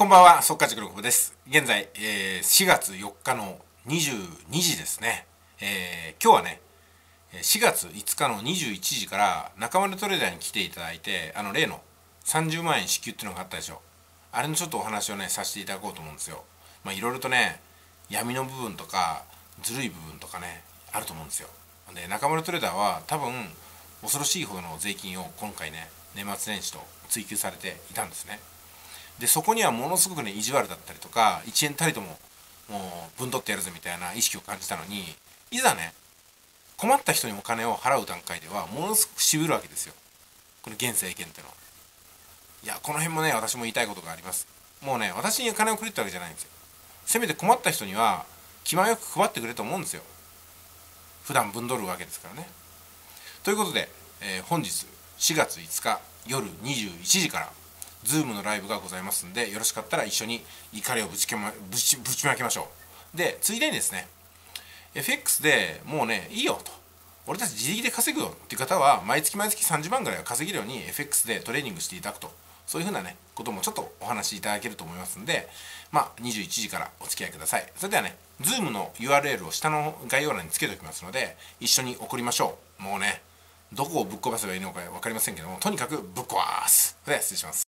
こんばんは、速稼塾の久保です。現在、えー4月4日の22時ですね。えー今日はね、4月5日の21時から中丸トレーダーに来ていただいて、あの例の30万円支給っていうのがあったでしょ。あれのちょっとお話をね、させていただこうと思うんですよ。まあいろいろとね、闇の部分とか、ずるい部分とかね、あると思うんですよ。で、中丸トレーダーは多分、恐ろしいほどの税金を今回ね、年末年始と追求されていたんですね。でそこにはものすごくね意地悪だったりとか1円たりとももう分取ってやるぜみたいな意識を感じたのにいざね困った人にお金を払う段階ではものすごく渋るわけですよ。これ現政権ってのは。いやこの辺もね私も言いたいことがあります。もうね私に金をくれってわけじゃないんですよ。せめて困った人には気前よく配ってくれと思うんですよ。普段分取るわけですからね。ということで、えー本日4月5日夜21時からズームのライブがございますんでよろしかったら一緒に怒りをぶちけまぶちぶちまけましょう。でついでにですね FX でもうねいいよと。俺たち自力で稼ぐよっていう方は毎月毎月30万ぐらいは稼げるように FX でトレーニングしていただくと。そういうふうなねこともちょっとお話しいただけると思いますんでまあ21時からお付き合いください。それではね Zoom の URL を下の概要欄につけておきますので一緒に送りましょう。もうねどこをぶっ壊せばいいのか分かりませんけどもとにかくぶっ壊す。それでは失礼します。